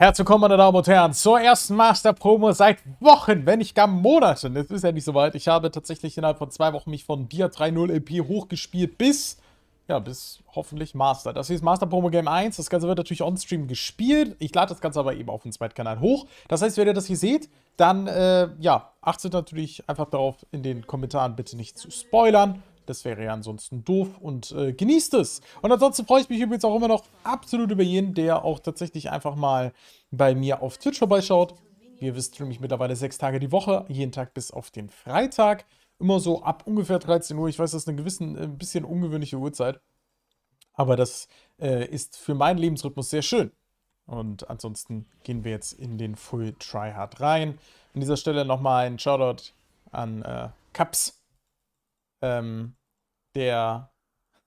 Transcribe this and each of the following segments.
Herzlich willkommen, meine Damen und Herren, zur ersten Master-Promo seit Wochen, wenn nicht gar Monaten. Es ist ja nicht so weit. Ich habe tatsächlich innerhalb von zwei Wochen mich von Dia 3.0 LP hochgespielt bis, ja, bis hoffentlich Master. Das hier ist Master-Promo Game 1. Das Ganze wird natürlich on-stream gespielt. Ich lade das Ganze aber eben auf dem Zweitkanal hoch. Das heißt, wenn ihr das hier seht, dann, äh, ja, achtet natürlich einfach darauf, in den Kommentaren bitte nicht zu spoilern. Das wäre ja ansonsten doof und äh, genießt es. Und ansonsten freue ich mich übrigens auch immer noch absolut über jeden, der auch tatsächlich einfach mal bei mir auf Twitch vorbeischaut. Ihr wisst, streame ich mittlerweile sechs Tage die Woche, jeden Tag bis auf den Freitag. Immer so ab ungefähr 13 Uhr. Ich weiß, das ist eine gewissen, ein bisschen ungewöhnliche Uhrzeit. Aber das äh, ist für meinen Lebensrhythmus sehr schön. Und ansonsten gehen wir jetzt in den Full Tryhard rein. An dieser Stelle nochmal ein Shoutout an äh, Caps. Ähm, der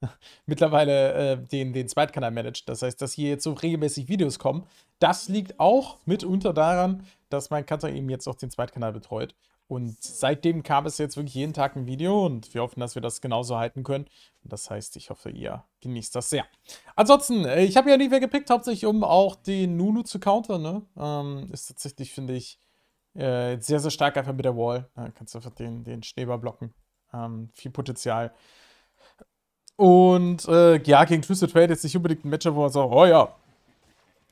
mittlerweile äh, den, den Zweitkanal managt. Das heißt, dass hier jetzt so regelmäßig Videos kommen. Das liegt auch mitunter daran, dass mein Cutter eben jetzt auch den Zweitkanal betreut. Und seitdem kam es jetzt wirklich jeden Tag ein Video und wir hoffen, dass wir das genauso halten können. Das heißt, ich hoffe, ihr genießt das sehr. Ansonsten, äh, ich habe ja Nivea gepickt, hauptsächlich um auch den Nunu zu countern. Ne? Ähm, ist tatsächlich, finde ich, äh, sehr, sehr stark einfach mit der Wall. Da kannst du einfach den, den Schneeball blocken. Ähm, viel Potenzial. Und äh, ja, gegen Twisted Fate jetzt nicht unbedingt ein Matchup, wo man sagt, oh ja,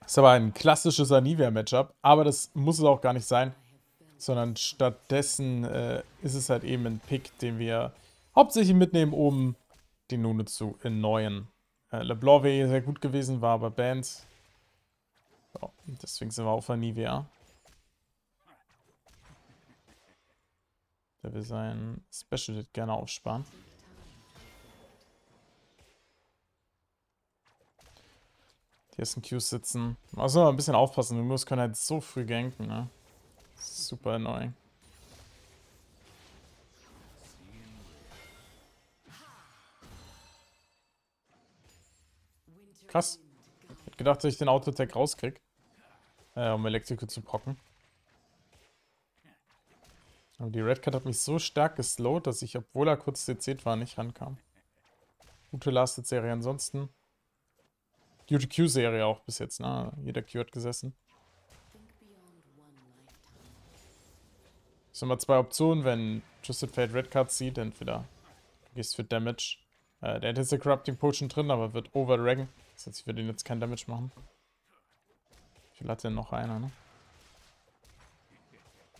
ist aber ein klassisches Anivia-Matchup. Aber das muss es auch gar nicht sein. Sondern stattdessen äh, ist es halt eben ein Pick, den wir hauptsächlich mitnehmen, um die Nune zu erneuern. Äh, LeBlanc wäre sehr gut gewesen, war aber Bands. So, deswegen sind wir auf Anivia. Der will sein Special gerne aufsparen. Die ersten Qs sitzen. Also mal ein bisschen aufpassen, wir müssen können halt so früh ganken, ne? Super annoying. Krass. Ich hätte gedacht, dass ich den Auto-Attack rauskrieg. Äh, um Elektriker zu brocken. Aber die Red Cat hat mich so stark geslowt, dass ich, obwohl er kurz CC war, nicht rankam. Gute Lasted-Serie ansonsten. Duty Q-Serie auch bis jetzt, ne? Jeder Q hat gesessen. Es sind immer zwei Optionen, wenn Twisted Fate Red Card zieht. Entweder du gehst für Damage. Äh, der ist der Corrupting Potion drin, aber wird Over Dragon. Das heißt, ich würde ihn jetzt kein Damage machen. Wie viel hat denn noch einer, ne?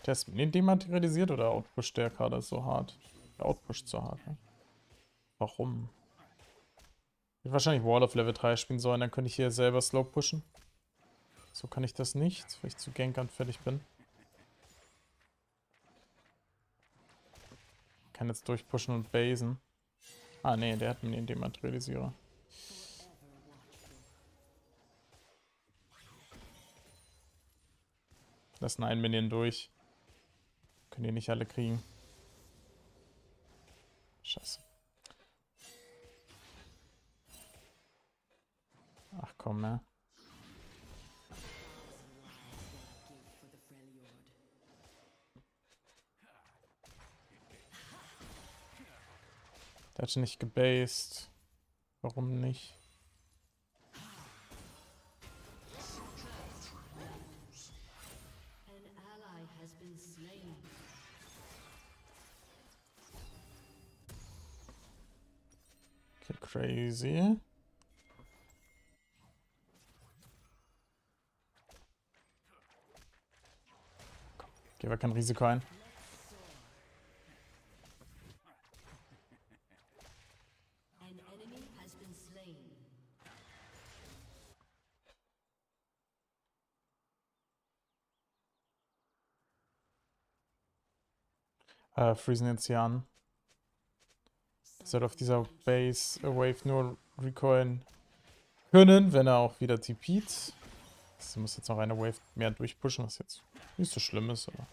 Der ist dematerialisiert oder outpusht der gerade so hart? Der outpusht so hart, ne? Warum? Ich wahrscheinlich Wall of Level 3 spielen sollen, dann könnte ich hier selber slow pushen. So kann ich das nicht, weil ich zu Gank anfällig bin. Ich kann jetzt durchpushen und basen. Ah ne, der hat mir den Dematerialisierer. Lassen einen Minion durch. Können die nicht alle kriegen. Scheiße. Ach komm, ne? Der hat nicht gebased. Warum nicht? Okay, crazy. Gehen wir kein Risiko ein. Äh, freezen jetzt hier an. Wird auf dieser Base Wave nur recoilen können, wenn er auch wieder TP't. Sie muss jetzt noch eine Wave mehr durchpushen, was jetzt nicht so schlimm ist, aber.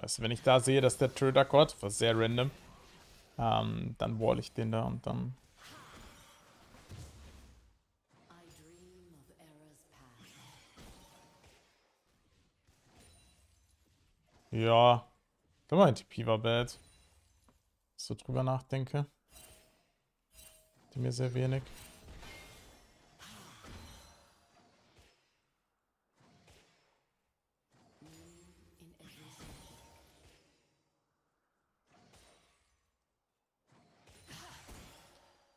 Scheiße, wenn ich da sehe, dass der Trader Gott, was sehr random, ähm, dann wall ich den da und dann. Ja, wenn mein TP war bad. So drüber nachdenke. Die mir sehr wenig.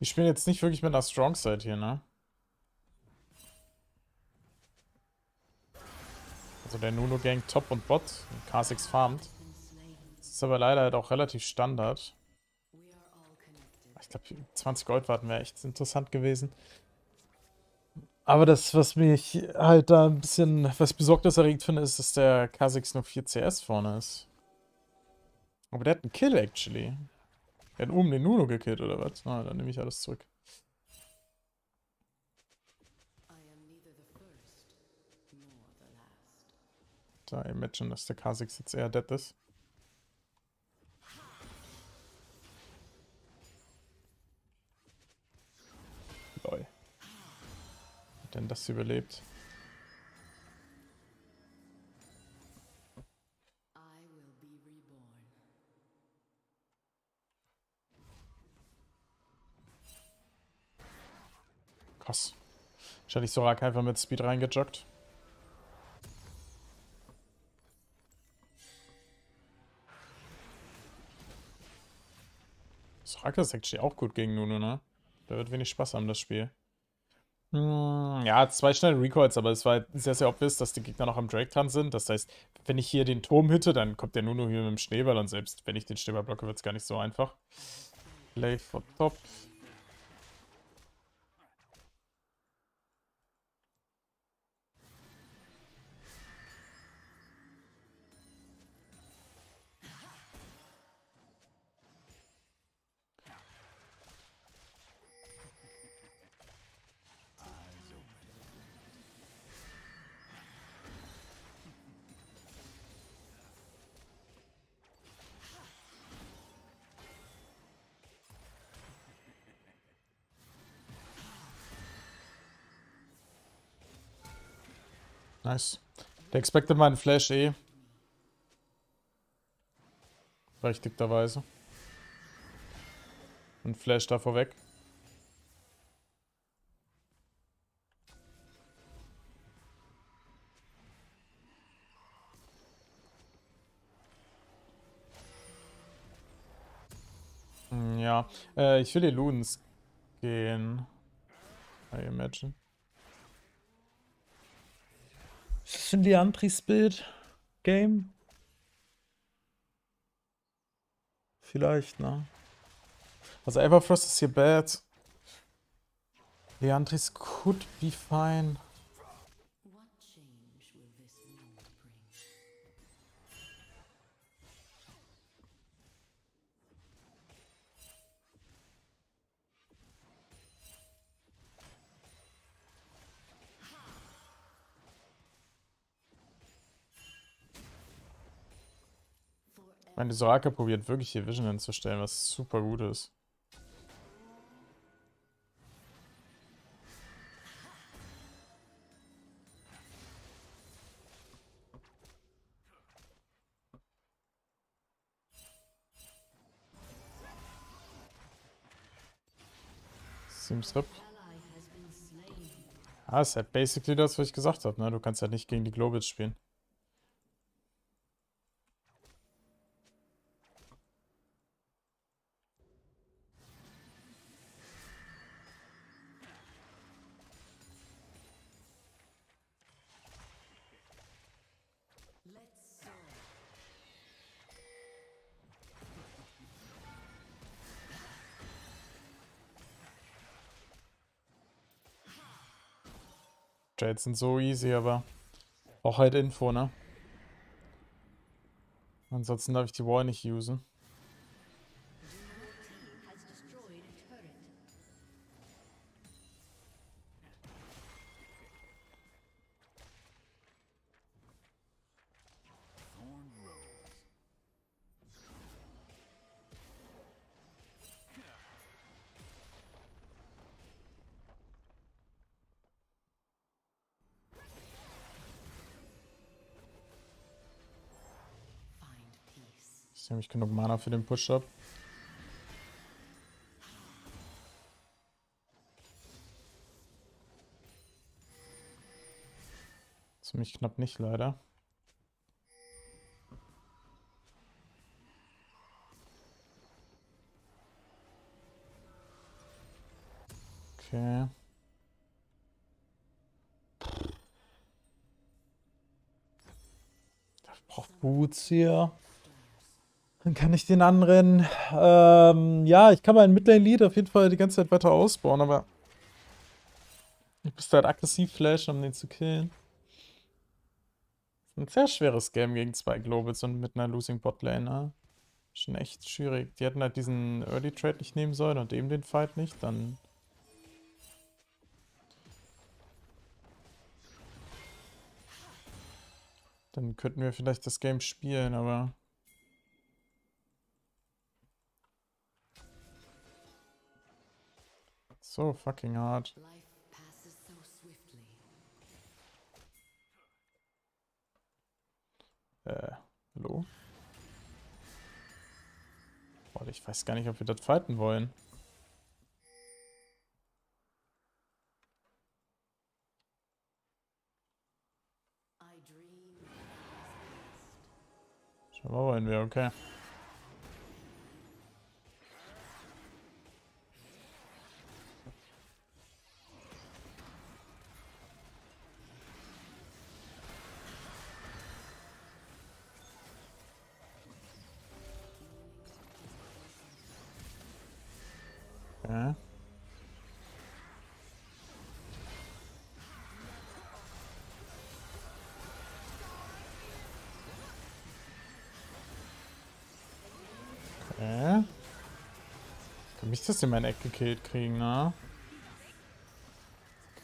Ich spiele jetzt nicht wirklich mit einer Strong Side hier, ne? Also der Nuno Gang Top und Bot. K6 farmt. Das ist aber leider halt auch relativ Standard. Ich glaube, 20 Gold warten wäre echt interessant gewesen. Aber das, was mich halt da ein bisschen, was besorgniserregend finde, ist, dass der K6 nur 4 CS vorne ist. Aber der hat einen Kill, actually. Der hat oben den Nuno gekillt, oder was? Na, dann nehme ich alles zurück. Da imagine, dass der K6 jetzt eher dead ist. Hat denn das überlebt? Wahrscheinlich Sorak einfach mit Speed reingejoggt. Sorak ist actually auch gut gegen Nuno, ne? Der wird wenig Spaß haben, das Spiel. Hm, ja, zwei schnelle Recoils, aber es war sehr, sehr obvious, dass die Gegner noch am Drake dran sind. Das heißt, wenn ich hier den Turm hitte, dann kommt der Nuno hier mit dem Schneeball und selbst wenn ich den Schneeball blocke, wird es gar nicht so einfach. Play for top. Nice. Der expected meinen Flash eh. Berechtigterweise. Und Flash da vorweg. Hm, ja, äh, ich will die Loons gehen. I imagine. Ein Leandris-Bild-Game? Vielleicht, ne? Also Everfrost ist hier bad. Leandris could be fine. Meine Soraka probiert wirklich hier Vision hinzustellen, was super gut ist. Seems RIP. Ah, ist halt basically das, was ich gesagt habe, ne? Du kannst halt nicht gegen die Globals spielen. Trades sind so easy, aber auch halt Info, ne? Ansonsten darf ich die Wall nicht usen. nämlich genug Mana für den Push-Up. Ziemlich knapp nicht, leider. Okay. Braucht Boots hier. Dann kann ich den anderen, ähm, ja, ich kann meinen Midlane Lead auf jeden Fall die ganze Zeit weiter ausbauen, aber ich müsste halt aggressiv flashen, um den zu killen. Ein sehr schweres Game gegen zwei Globals und mit einer Losing Botlane, ne? Schon echt schwierig. Die hätten halt diesen Early Trade nicht nehmen sollen und eben den Fight nicht, dann... Dann könnten wir vielleicht das Game spielen, aber... So fucking hard. Äh, hallo? Boah, ich weiß gar nicht, ob wir das fighten wollen. Schon mal wollen wir. Okay. In mein Eck gekillt kriegen, ne?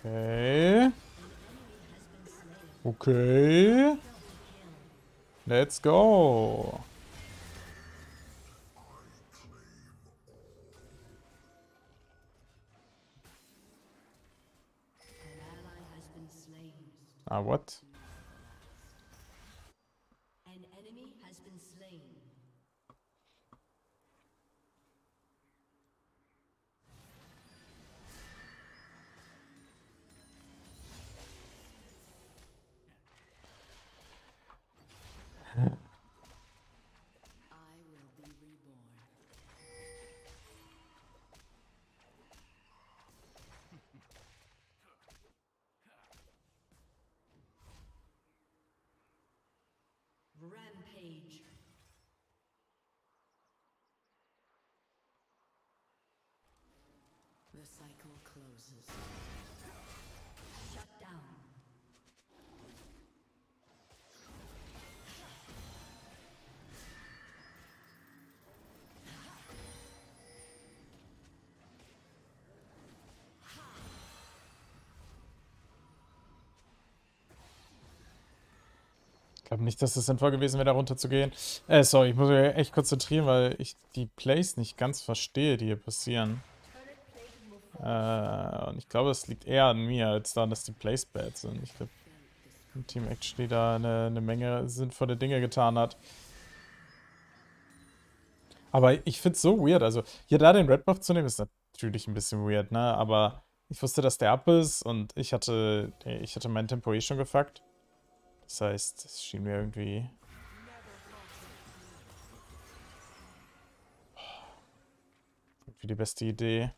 Okay. Okay. Let's go. Ah, what? Rampage. The cycle closes. Glaube nicht, dass es sinnvoll gewesen wäre, da runter zu gehen. Äh, sorry, ich muss mich echt konzentrieren, weil ich die Plays nicht ganz verstehe, die hier passieren. Äh, und ich glaube, es liegt eher an mir, als daran, dass die Plays bad sind. Ich glaube, Team actually da eine, eine Menge sinnvolle Dinge getan hat. Aber ich finde es so weird. Also, hier da den Red Buff zu nehmen, ist natürlich ein bisschen weird, ne? Aber ich wusste, dass der ab ist und ich hatte, ich hatte mein Tempo eh schon gefuckt. Das heißt, es schien mir irgendwie... Irgendwie die beste Idee.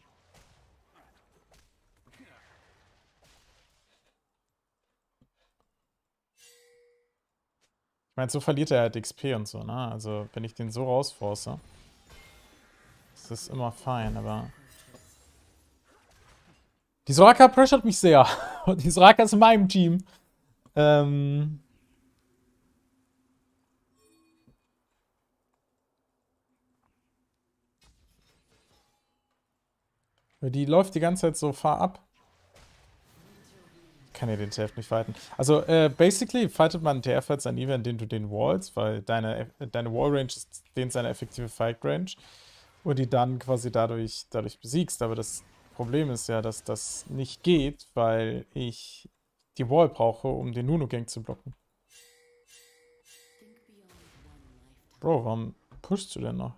Ich meine, so verliert er halt XP und so, ne? Also, wenn ich den so rausforce, ist das immer fein, aber... Die Soraka pressured mich sehr. Und die Soraka ist in meinem Team. Ähm die läuft die ganze Zeit so fahr ab. Kann ja den TF nicht fighten. Also, äh, basically fightet man TF als ein Event, den du den Walls, weil deine, deine Wall Range ist den seine effektive Fight Range und die dann quasi dadurch, dadurch besiegst. Aber das Problem ist ja, dass das nicht geht, weil ich die Wall brauche, um den Nuno-Gang zu blocken. Bro, warum pushst du denn noch?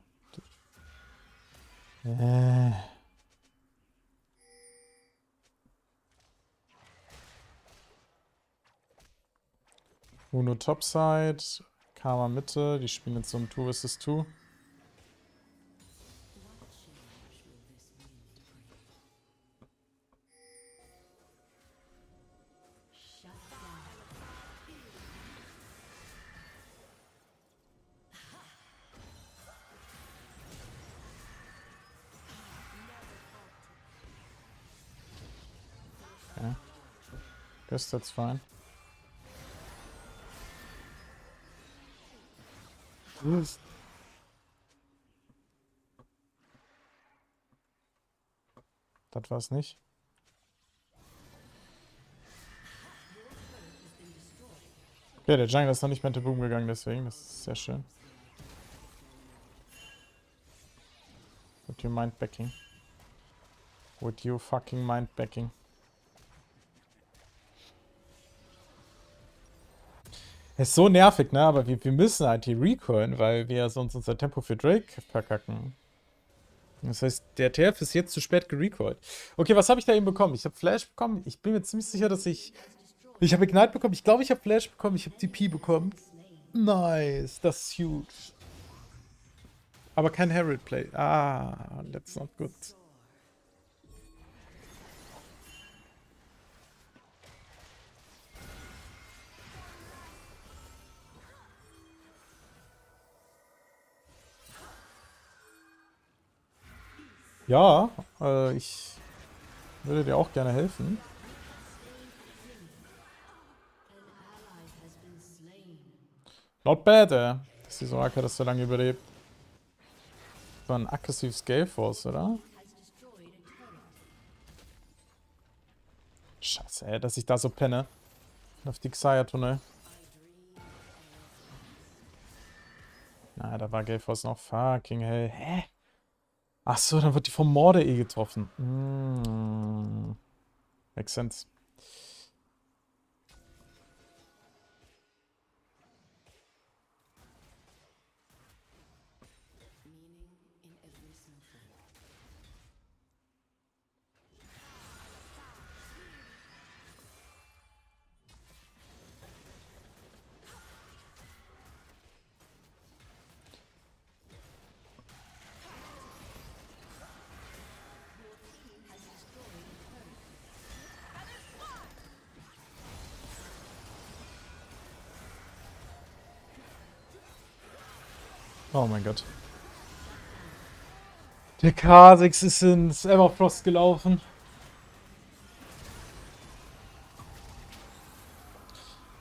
Äh. Uno Topside, Karma Mitte, die spielen jetzt so ein 2 vs 2. Guess that's fine. Das war's nicht. Okay, der Jungle ist noch nicht mehr in Boom gegangen, deswegen. Das ist sehr schön. Would you mind backing? Would you fucking mind backing? Ist so nervig, ne? Aber wir, wir müssen halt hier recallen, weil wir sonst unser Tempo für Drake verkacken. Das heißt, der TF ist jetzt zu spät gerecallt. Okay, was habe ich da eben bekommen? Ich habe Flash bekommen. Ich bin mir ziemlich sicher, dass ich... Ich habe Ignite bekommen. Ich glaube, ich habe Flash bekommen. Ich habe TP bekommen. Nice. Das ist huge. Aber kein Herald Play. Ah, that's not good. Ja, äh, ich würde dir auch gerne helfen. Not bad, ey. Dass die Soraka das so lange überlebt. war ein aggressives Gale Force, oder? Scheiße, ey, dass ich da so penne. Auf die Xayah-Tunnel. Na, da war Gale Force noch fucking hell. Hä? Ach so, dann wird die vom Morde eh getroffen. Mm. Makes sense. Oh mein Gott. Der K6 ist ins Everfrost gelaufen.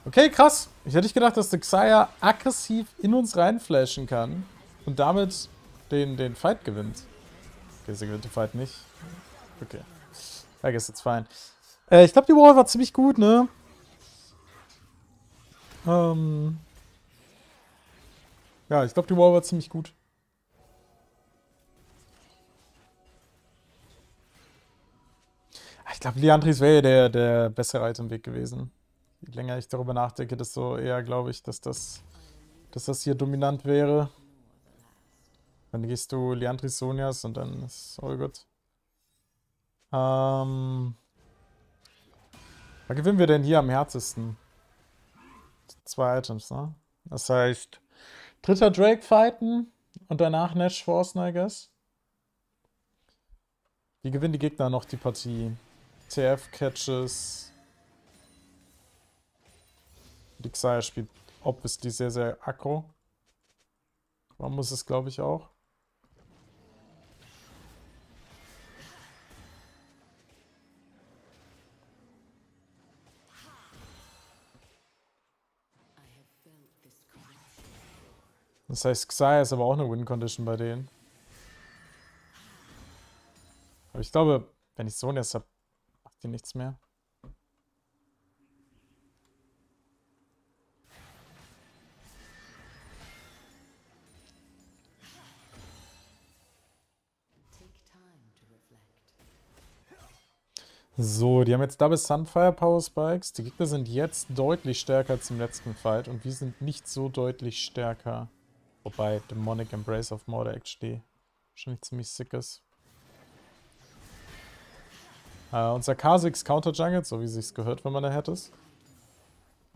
Okay, krass. Ich hätte nicht gedacht, dass der Xayah aggressiv in uns reinflashen kann und damit den, den Fight gewinnt. Okay, sie gewinnt den Fight nicht. Okay. I guess it's fine. Äh, ich glaube, die Wall war ziemlich gut, ne? Ähm... Ja, ich glaube, die Wall war ziemlich gut. Ich glaube, Leandris wäre der, der bessere Itemweg gewesen. Je länger ich darüber nachdenke, desto eher glaube ich, dass das, dass das hier dominant wäre. Dann gehst du Leandris Sonias und dann ist all gut. Ähm, was gewinnen wir denn hier am härtesten? Zwei Items, ne? Das heißt, Dritter Drake fighten und danach Nash Force, I guess. Wie gewinnen die Gegner noch die Partie? TF Catches. Die Xayah spielt obviously sehr, sehr aggro. Man muss es, glaube ich, auch. Das heißt, Xayah ist aber auch eine Win-Condition bei denen. Aber ich glaube, wenn ich so einen erst habe, macht die nichts mehr. So, die haben jetzt Double Sunfire Power Spikes. Die Gegner sind jetzt deutlich stärker als im letzten Fight und wir sind nicht so deutlich stärker. Wobei Demonic Embrace of Mordor actually wahrscheinlich ziemlich sick ist. Uh, unser Kha'Zix Counter Jungle, so wie es sich gehört, wenn man da hätte es.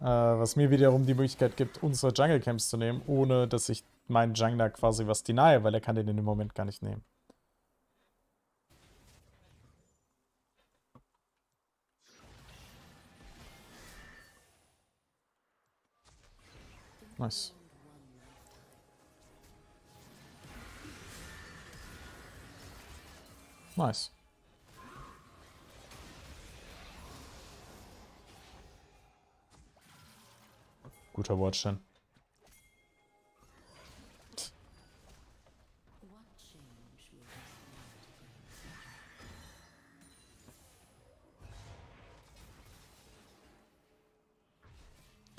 Uh, was mir wiederum die Möglichkeit gibt, unsere Jungle Camps zu nehmen, ohne dass ich meinen Jungler quasi was deny, weil er kann den in dem Moment gar nicht nehmen. Nice. Nice. Guter Watch-In.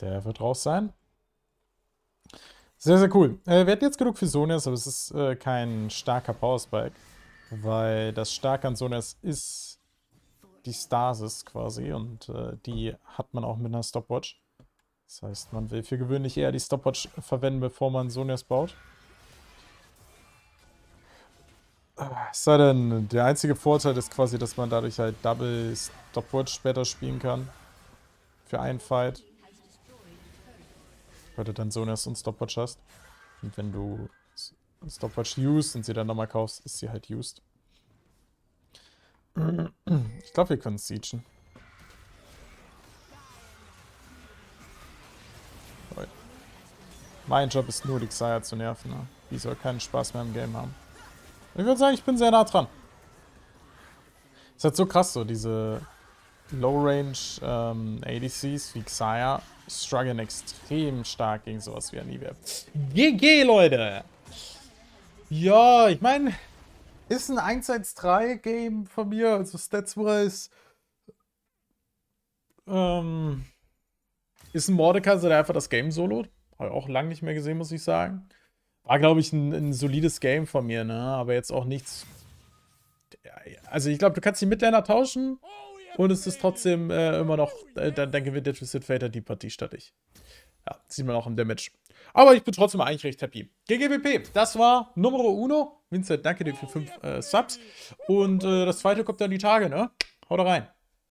Der wird raus sein. Sehr, sehr cool. Äh, wir hatten jetzt genug für Sonias, aber es ist äh, kein starker Power Spike. Weil das Starke an Sonias ist die Stasis quasi und äh, die hat man auch mit einer Stopwatch. Das heißt, man will für gewöhnlich eher die Stopwatch verwenden, bevor man Sonias baut. Es sei denn, der einzige Vorteil ist quasi, dass man dadurch halt Double Stopwatch später spielen kann. Für einen Fight. Weil du dann Sonias und Stopwatch hast. Und wenn du Stopwatch used und sie dann nochmal kaufst, ist sie halt used. Ich glaube, wir können siegen. Mein Job ist nur, die Xayah zu nerven. Ne? Die soll keinen Spaß mehr im Game haben. Ich würde sagen, ich bin sehr nah dran. Ist halt so krass, so diese Low-Range ähm, ADCs wie Xayah strugglen extrem stark gegen sowas wie Anivia. GG, Leute! Ja, ich meine, ist ein 1-1-3-Game von mir, also Stats-wise. Ähm, ist ein Mordecai, der einfach das Game solo. Habe ich auch lange nicht mehr gesehen, muss ich sagen. War, glaube ich, ein, ein, solides Game von mir, ne? Aber jetzt auch nichts. Also, ich glaube, du kannst die Midlaner tauschen und es ist trotzdem äh, immer noch. Äh, dann, dann gewinnt der Twisted Fater die Partie statt ich. Ja, sieht man auch im Damage. Aber ich bin trotzdem eigentlich recht happy. GGWP, das war Numero Uno. Vincent, danke dir für fünf äh, Subs. Und äh, das zweite kommt dann die Tage, ne? Haut rein.